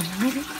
Não, não, não.